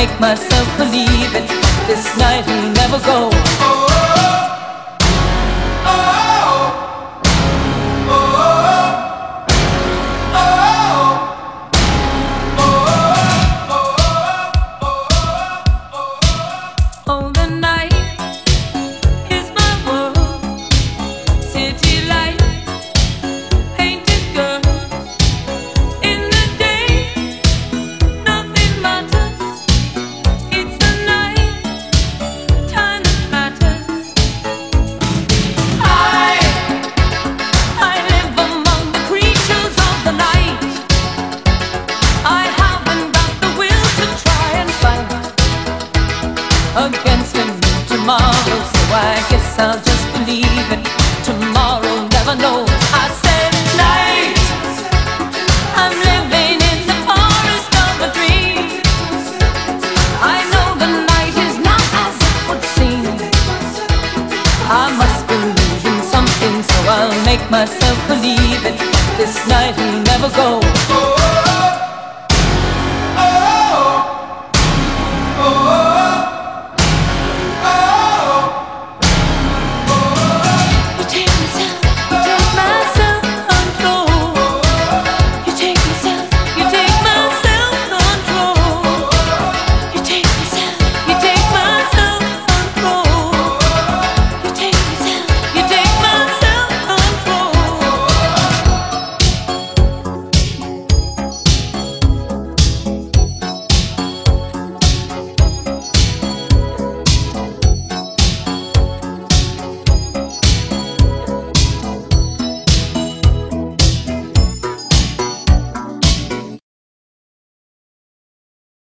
Make myself believe it. This night will never go. Against a new tomorrow. So I guess I'll just believe it. Tomorrow never knows. I said night. I'm living in the forest of a dream. I know the night is not as it would seem. I must believe in something, so I'll make myself believe it. This night will never go.